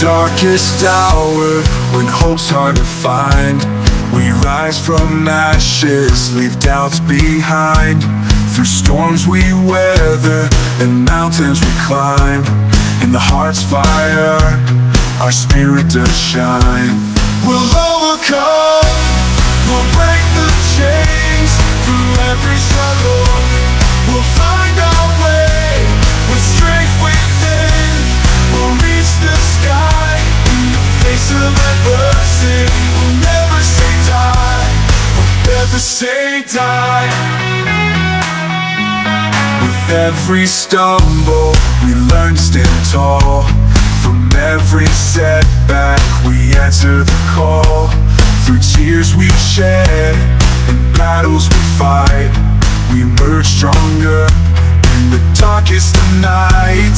darkest hour, when hope's hard to find, we rise from ashes, leave doubts behind. Through storms we weather, and mountains we climb. In the heart's fire, our spirit does shine. We'll overcome, we'll break the chains. Through every struggle, say die. With every stumble, we learn to stand tall. From every setback, we answer the call. Through tears we shed, and battles we fight, we emerge stronger in the darkest of nights.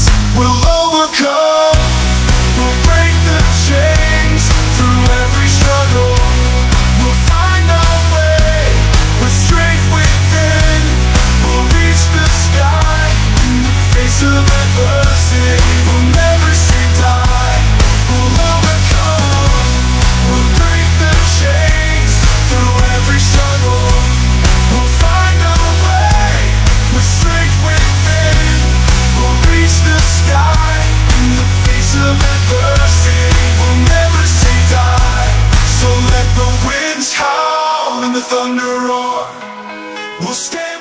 thunder roar. We'll stay.